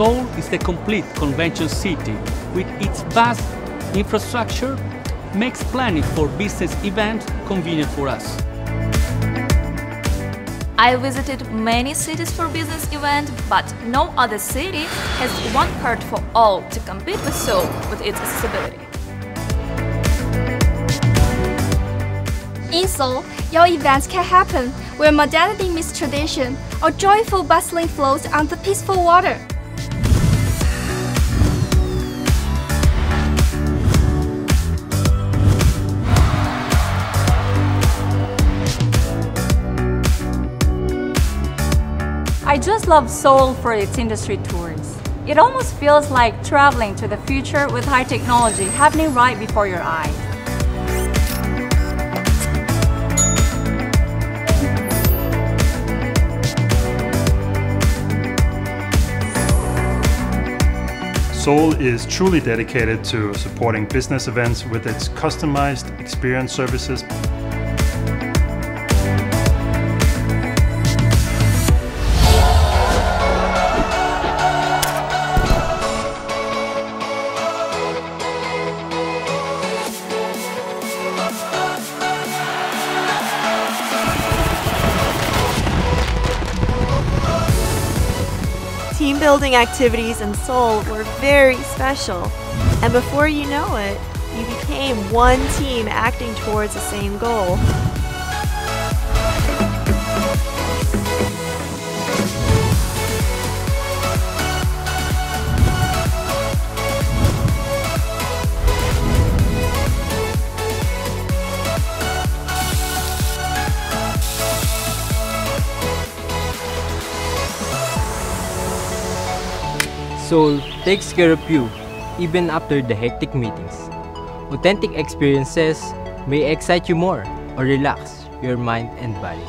the complete convention city with its vast infrastructure makes planning for business events convenient for us. I visited many cities for business events, but no other city has one card for all to compete with Seoul with its accessibility. In Seoul, your events can happen where modernity meets tradition or joyful bustling flows on the peaceful water. Just love Seoul for its industry tours. It almost feels like traveling to the future with high technology happening right before your eyes. Seoul is truly dedicated to supporting business events with its customized experience services. Team building activities in Seoul were very special, and before you know it, you became one team acting towards the same goal. Seoul takes care of you even after the hectic meetings. Authentic experiences may excite you more or relax your mind and body.